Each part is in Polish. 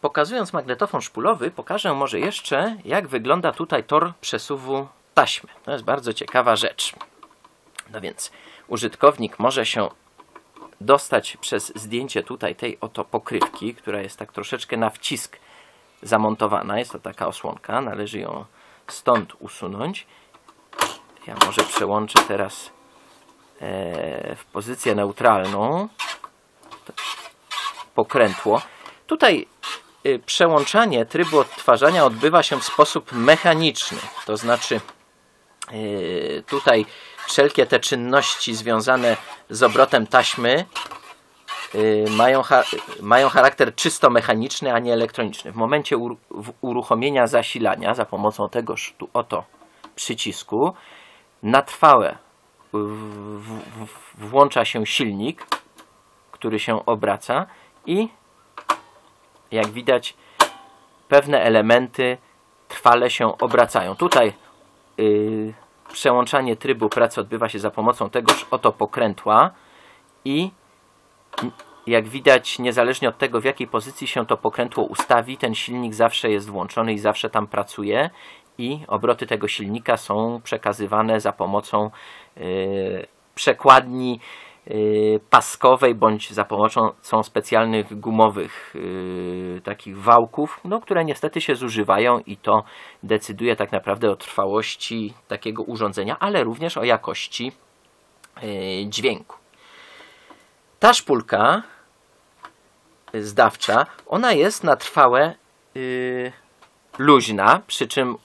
pokazując magnetofon szpulowy, pokażę może jeszcze, jak wygląda tutaj tor przesuwu taśmy. To jest bardzo ciekawa rzecz. No więc użytkownik może się dostać przez zdjęcie tutaj tej oto pokrywki, która jest tak troszeczkę na wcisk zamontowana. Jest to taka osłonka, należy ją stąd usunąć. Ja może przełączę teraz e, w pozycję neutralną pokrętło. Tutaj przełączanie trybu odtwarzania odbywa się w sposób mechaniczny, to znaczy y, tutaj wszelkie te czynności związane z obrotem taśmy y, mają, mają charakter czysto mechaniczny, a nie elektroniczny. W momencie uruchomienia zasilania za pomocą tegoż tu oto przycisku na trwałe włącza się silnik, który się obraca i jak widać pewne elementy trwale się obracają. Tutaj yy, przełączanie trybu pracy odbywa się za pomocą tegoż oto pokrętła i jak widać, niezależnie od tego, w jakiej pozycji się to pokrętło ustawi, ten silnik zawsze jest włączony i zawsze tam pracuje i obroty tego silnika są przekazywane za pomocą yy, przekładni paskowej bądź za pomocą specjalnych gumowych yy, takich wałków, no, które niestety się zużywają i to decyduje tak naprawdę o trwałości takiego urządzenia, ale również o jakości yy, dźwięku. Ta szpulka zdawcza, ona jest na trwałe luźna, przy czym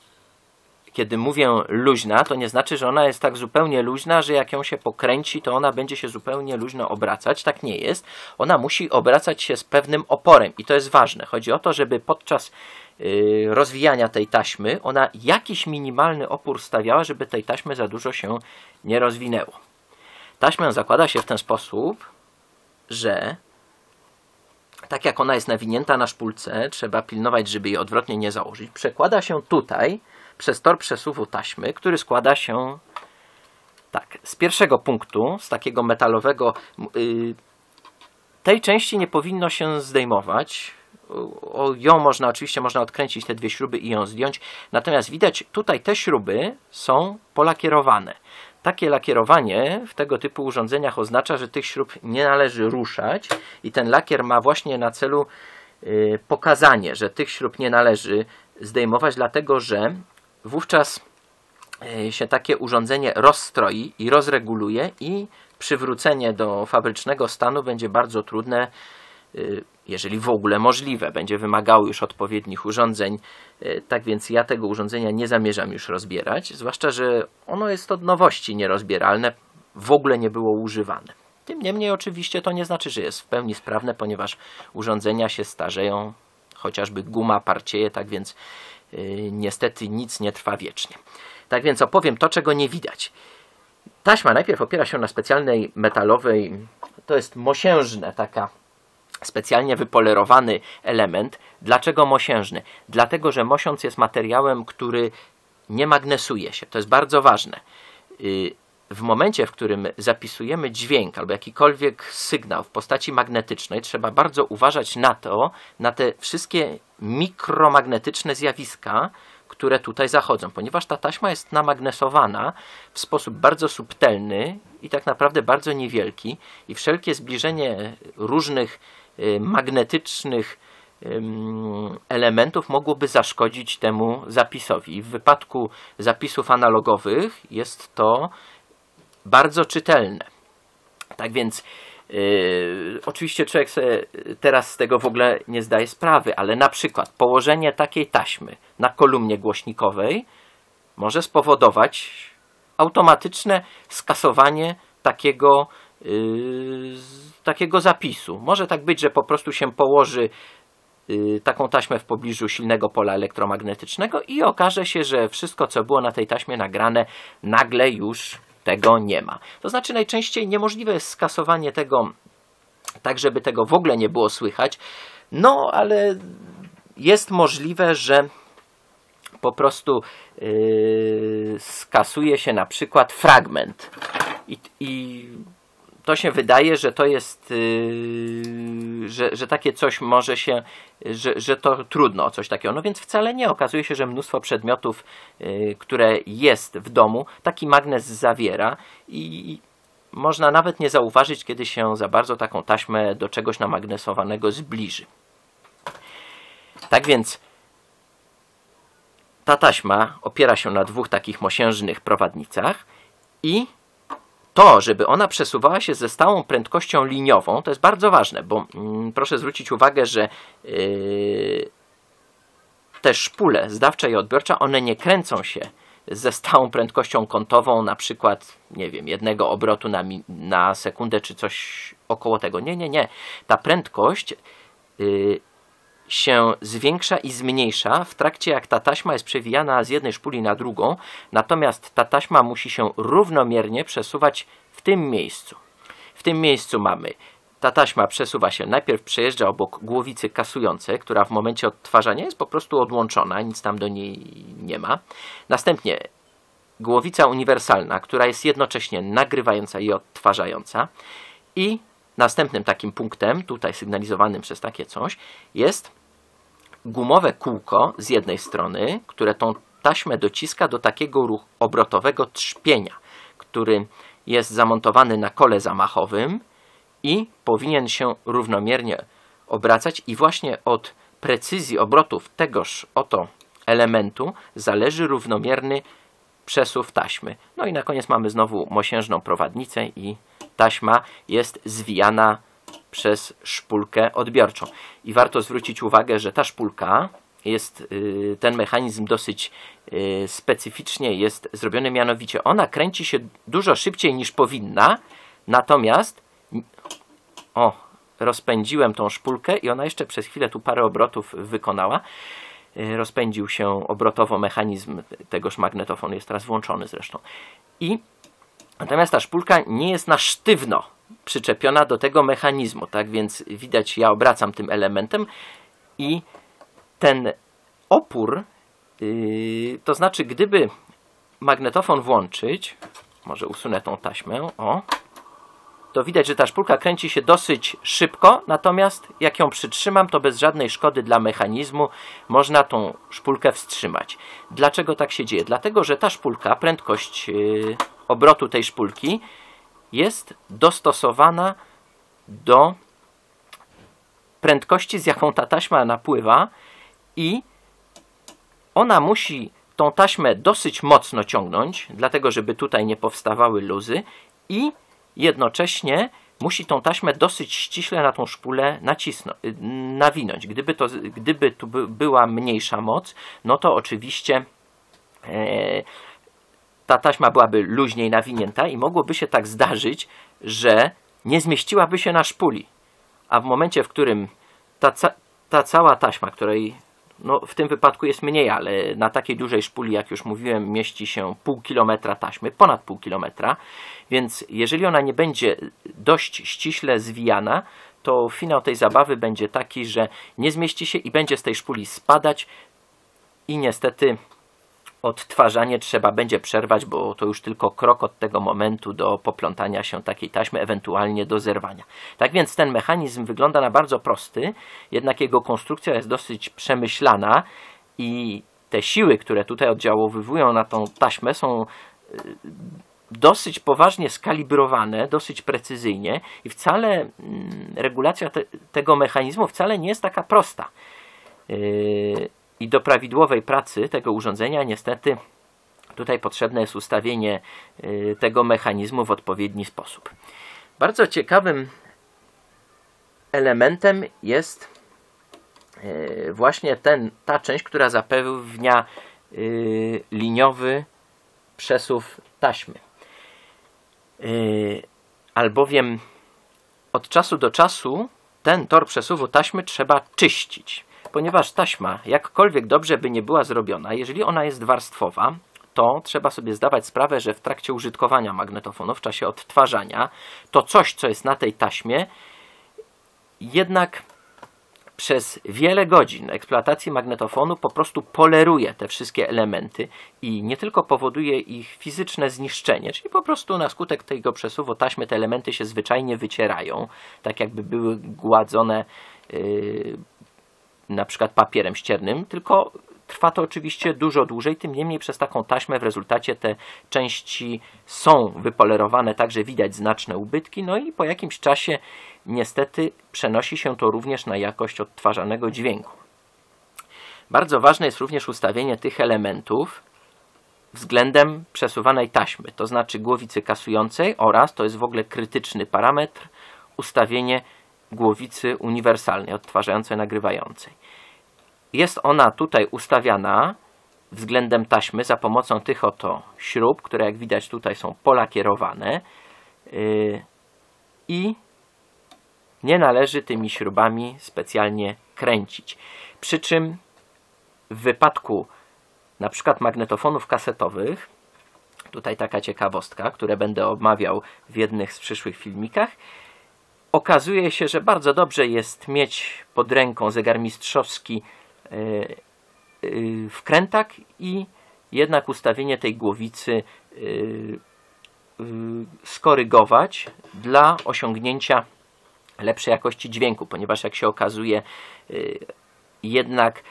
kiedy mówię luźna, to nie znaczy, że ona jest tak zupełnie luźna, że jak ją się pokręci, to ona będzie się zupełnie luźno obracać. Tak nie jest. Ona musi obracać się z pewnym oporem i to jest ważne. Chodzi o to, żeby podczas yy, rozwijania tej taśmy ona jakiś minimalny opór stawiała, żeby tej taśmy za dużo się nie rozwinęło. Taśmę zakłada się w ten sposób, że tak jak ona jest nawinięta na szpulce, trzeba pilnować, żeby jej odwrotnie nie założyć. Przekłada się tutaj przez tor przesuwu taśmy, który składa się tak, z pierwszego punktu, z takiego metalowego. Yy, tej części nie powinno się zdejmować. O, ją można, oczywiście można odkręcić te dwie śruby i ją zdjąć. Natomiast widać tutaj te śruby są polakierowane. Takie lakierowanie w tego typu urządzeniach oznacza, że tych śrub nie należy ruszać i ten lakier ma właśnie na celu yy, pokazanie, że tych śrub nie należy zdejmować, dlatego że wówczas e, się takie urządzenie rozstroi i rozreguluje i przywrócenie do fabrycznego stanu będzie bardzo trudne, e, jeżeli w ogóle możliwe. Będzie wymagało już odpowiednich urządzeń. E, tak więc ja tego urządzenia nie zamierzam już rozbierać, zwłaszcza, że ono jest od nowości nierozbieralne, w ogóle nie było używane. Tym niemniej oczywiście to nie znaczy, że jest w pełni sprawne, ponieważ urządzenia się starzeją, chociażby guma parcieje, tak więc niestety nic nie trwa wiecznie. Tak więc opowiem to, czego nie widać. Taśma najpierw opiera się na specjalnej metalowej, to jest mosiężne, taka specjalnie wypolerowany element. Dlaczego mosiężny? Dlatego, że mosiąc jest materiałem, który nie magnesuje się. To jest bardzo ważne. W momencie, w którym zapisujemy dźwięk albo jakikolwiek sygnał w postaci magnetycznej, trzeba bardzo uważać na to, na te wszystkie mikromagnetyczne zjawiska, które tutaj zachodzą, ponieważ ta taśma jest namagnesowana w sposób bardzo subtelny i tak naprawdę bardzo niewielki i wszelkie zbliżenie różnych y, magnetycznych elementów mogłoby zaszkodzić temu zapisowi. W wypadku zapisów analogowych jest to bardzo czytelne. Tak więc Yy, oczywiście człowiek sobie teraz z tego w ogóle nie zdaje sprawy, ale na przykład położenie takiej taśmy na kolumnie głośnikowej może spowodować automatyczne skasowanie takiego, yy, takiego zapisu. Może tak być, że po prostu się położy yy, taką taśmę w pobliżu silnego pola elektromagnetycznego i okaże się, że wszystko, co było na tej taśmie nagrane, nagle już tego nie ma. To znaczy najczęściej niemożliwe jest skasowanie tego tak, żeby tego w ogóle nie było słychać, no ale jest możliwe, że po prostu yy, skasuje się na przykład fragment i, i to się wydaje, że to jest yy, że, że takie coś może się, że, że to trudno coś takiego. No więc wcale nie. Okazuje się, że mnóstwo przedmiotów, y, które jest w domu, taki magnes zawiera i można nawet nie zauważyć, kiedy się za bardzo taką taśmę do czegoś namagnesowanego zbliży. Tak więc ta taśma opiera się na dwóch takich mosiężnych prowadnicach i to, żeby ona przesuwała się ze stałą prędkością liniową, to jest bardzo ważne, bo mm, proszę zwrócić uwagę, że yy, te szpule zdawcza i odbiorcza, one nie kręcą się ze stałą prędkością kątową, na przykład, nie wiem, jednego obrotu na, na sekundę, czy coś około tego. Nie, nie, nie. Ta prędkość yy, się zwiększa i zmniejsza w trakcie jak ta taśma jest przewijana z jednej szpuli na drugą, natomiast ta taśma musi się równomiernie przesuwać w tym miejscu. W tym miejscu mamy ta taśma przesuwa się, najpierw przejeżdża obok głowicy kasującej, która w momencie odtwarzania jest po prostu odłączona, nic tam do niej nie ma. Następnie głowica uniwersalna, która jest jednocześnie nagrywająca i odtwarzająca i Następnym takim punktem, tutaj sygnalizowanym przez takie coś, jest gumowe kółko z jednej strony, które tą taśmę dociska do takiego ruchu obrotowego trzpienia, który jest zamontowany na kole zamachowym i powinien się równomiernie obracać i właśnie od precyzji obrotów tegoż oto elementu zależy równomierny przesuw taśmy. No i na koniec mamy znowu mosiężną prowadnicę i taśma jest zwijana przez szpulkę odbiorczą. I warto zwrócić uwagę, że ta szpulka jest, y, ten mechanizm dosyć y, specyficznie jest zrobiony, mianowicie ona kręci się dużo szybciej niż powinna, natomiast o, rozpędziłem tą szpulkę i ona jeszcze przez chwilę tu parę obrotów wykonała. Y, rozpędził się obrotowo mechanizm tegoż magnetofonu, jest teraz włączony zresztą. I Natomiast ta szpulka nie jest na sztywno przyczepiona do tego mechanizmu, tak więc widać, ja obracam tym elementem i ten opór, yy, to znaczy gdyby magnetofon włączyć, może usunę tą taśmę, o, to widać, że ta szpulka kręci się dosyć szybko, natomiast jak ją przytrzymam, to bez żadnej szkody dla mechanizmu można tą szpulkę wstrzymać. Dlaczego tak się dzieje? Dlatego, że ta szpulka, prędkość yy, obrotu tej szpulki jest dostosowana do prędkości, z jaką ta taśma napływa i ona musi tą taśmę dosyć mocno ciągnąć, dlatego żeby tutaj nie powstawały luzy i jednocześnie musi tą taśmę dosyć ściśle na tą szpulę nacisnąć, y, nawinąć. Gdyby, to, gdyby tu była mniejsza moc, no to oczywiście e, ta taśma byłaby luźniej nawinięta i mogłoby się tak zdarzyć, że nie zmieściłaby się na szpuli. A w momencie, w którym ta, ca ta cała taśma, której no, w tym wypadku jest mniej, ale na takiej dużej szpuli, jak już mówiłem, mieści się pół kilometra taśmy, ponad pół kilometra, więc jeżeli ona nie będzie dość ściśle zwijana, to finał tej zabawy będzie taki, że nie zmieści się i będzie z tej szpuli spadać i niestety odtwarzanie trzeba będzie przerwać, bo to już tylko krok od tego momentu do poplątania się takiej taśmy, ewentualnie do zerwania. Tak więc ten mechanizm wygląda na bardzo prosty, jednak jego konstrukcja jest dosyć przemyślana i te siły, które tutaj oddziałowywują na tą taśmę są y, dosyć poważnie skalibrowane, dosyć precyzyjnie i wcale mm, regulacja te, tego mechanizmu wcale nie jest taka prosta. Yy, i do prawidłowej pracy tego urządzenia niestety tutaj potrzebne jest ustawienie y, tego mechanizmu w odpowiedni sposób. Bardzo ciekawym elementem jest y, właśnie ten, ta część, która zapewnia y, liniowy przesuw taśmy. Albowiem od czasu do czasu ten tor przesuwu taśmy trzeba czyścić ponieważ taśma, jakkolwiek dobrze by nie była zrobiona, jeżeli ona jest warstwowa, to trzeba sobie zdawać sprawę, że w trakcie użytkowania magnetofonu, w czasie odtwarzania, to coś, co jest na tej taśmie, jednak przez wiele godzin eksploatacji magnetofonu po prostu poleruje te wszystkie elementy i nie tylko powoduje ich fizyczne zniszczenie, czyli po prostu na skutek tego przesuwu taśmy te elementy się zwyczajnie wycierają, tak jakby były gładzone yy, na przykład papierem ściernym, tylko trwa to oczywiście dużo dłużej, tym niemniej przez taką taśmę w rezultacie te części są wypolerowane, także widać znaczne ubytki, no i po jakimś czasie niestety przenosi się to również na jakość odtwarzanego dźwięku. Bardzo ważne jest również ustawienie tych elementów względem przesuwanej taśmy, to znaczy głowicy kasującej oraz, to jest w ogóle krytyczny parametr, ustawienie głowicy uniwersalnej, odtwarzającej, nagrywającej. Jest ona tutaj ustawiana względem taśmy za pomocą tych oto śrub, które jak widać tutaj są polakierowane yy, i nie należy tymi śrubami specjalnie kręcić. Przy czym w wypadku na przykład magnetofonów kasetowych, tutaj taka ciekawostka, które będę omawiał w jednych z przyszłych filmikach, okazuje się, że bardzo dobrze jest mieć pod ręką zegar mistrzowski e, e, wkrętak i jednak ustawienie tej głowicy e, skorygować dla osiągnięcia lepszej jakości dźwięku, ponieważ jak się okazuje jednak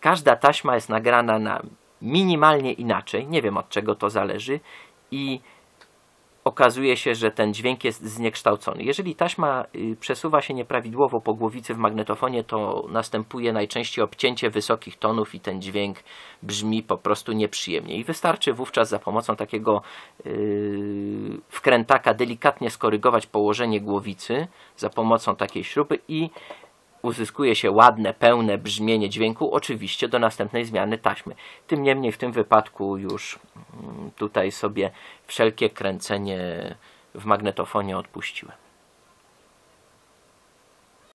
każda taśma jest nagrana na minimalnie inaczej, nie wiem od czego to zależy. I okazuje się, że ten dźwięk jest zniekształcony. Jeżeli taśma y, przesuwa się nieprawidłowo po głowicy w magnetofonie, to następuje najczęściej obcięcie wysokich tonów i ten dźwięk brzmi po prostu nieprzyjemnie. I wystarczy wówczas za pomocą takiego yy, wkrętaka delikatnie skorygować położenie głowicy za pomocą takiej śruby i uzyskuje się ładne, pełne brzmienie dźwięku, oczywiście do następnej zmiany taśmy. Tym niemniej w tym wypadku już mm, tutaj sobie wszelkie kręcenie w magnetofonie odpuściłem.